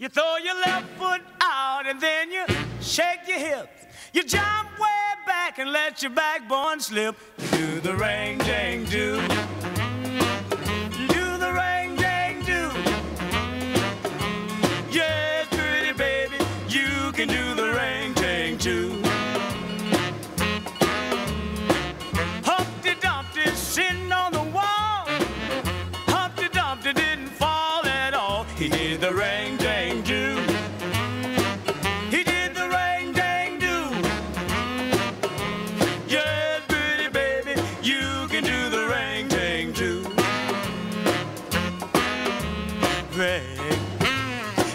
You throw your left foot out and then you shake your hips. You jump way back and let your backbone slip. Do the ring, ding, doo. Do the ring, ding, doo. Yes, pretty baby, you can do the ring, ding, doo. Humpty Dumpty sitting on the wall. Humpty Dumpty didn't fall at all. He did the ring, you can do the ring, ding, doo. Ring,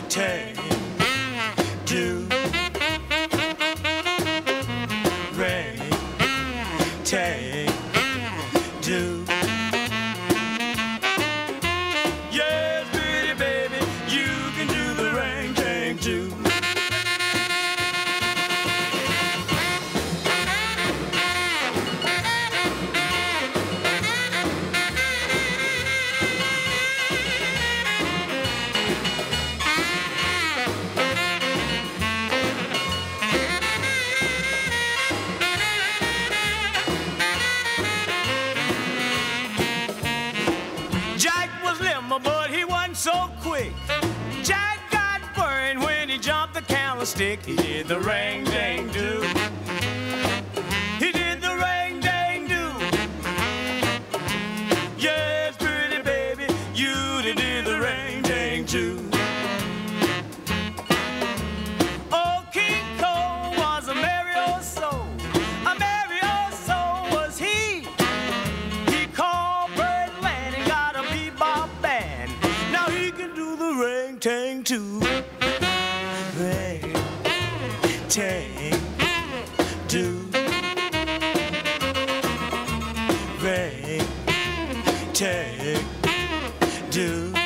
ding, doo. Ring, dang, Jack was limber, but he wasn't so quick. Jack got burned when he jumped the candlestick. He did the ring, dang, do. He did the ring, pretty baby, you the ring. Can do the ring tang too. Ring tang do. Ring tang do.